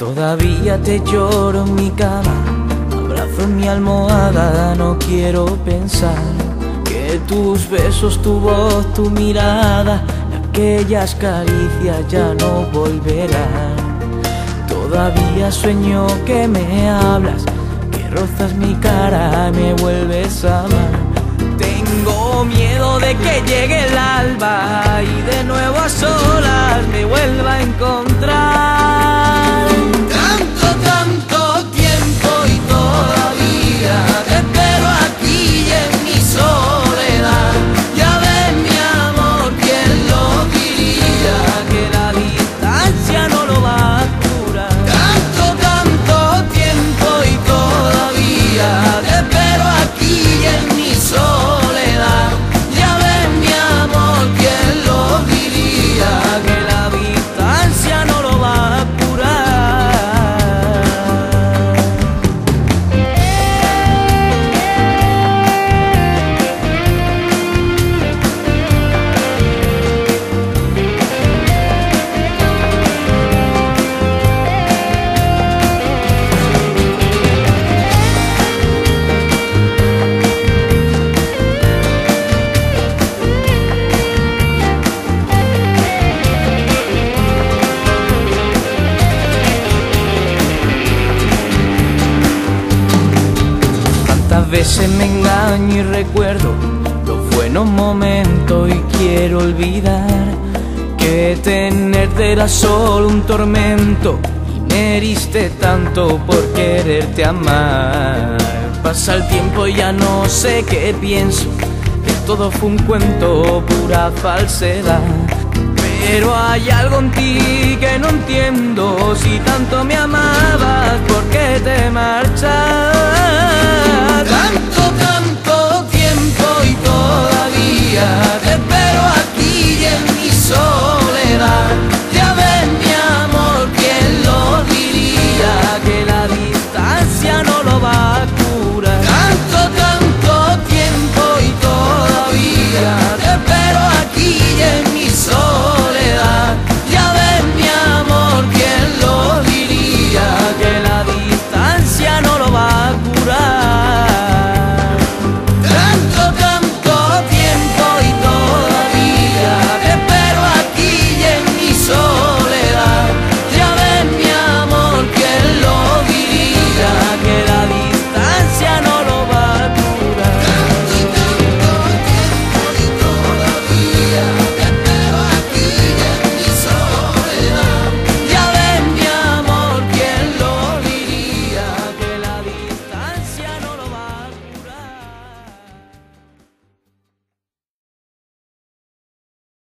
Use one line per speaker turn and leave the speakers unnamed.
Todavía te lloro en mi cama, abrazo en mi almohada, no quiero pensar que tus besos, tu voz, tu mirada, aquellas caricias ya no volverán. Todavía sueño que me hablas, que rozas mi cara me vuelves a amar. Tengo miedo de que llegue el alba y veces me engaño y recuerdo los buenos momentos y quiero olvidar que tenerte era solo un tormento y me heriste tanto por quererte amar. Pasa el tiempo y ya no sé qué pienso, que todo fue un cuento, pura falsedad. Pero hay algo en ti que no entiendo, si tanto me amabas, ¿por qué te marchas?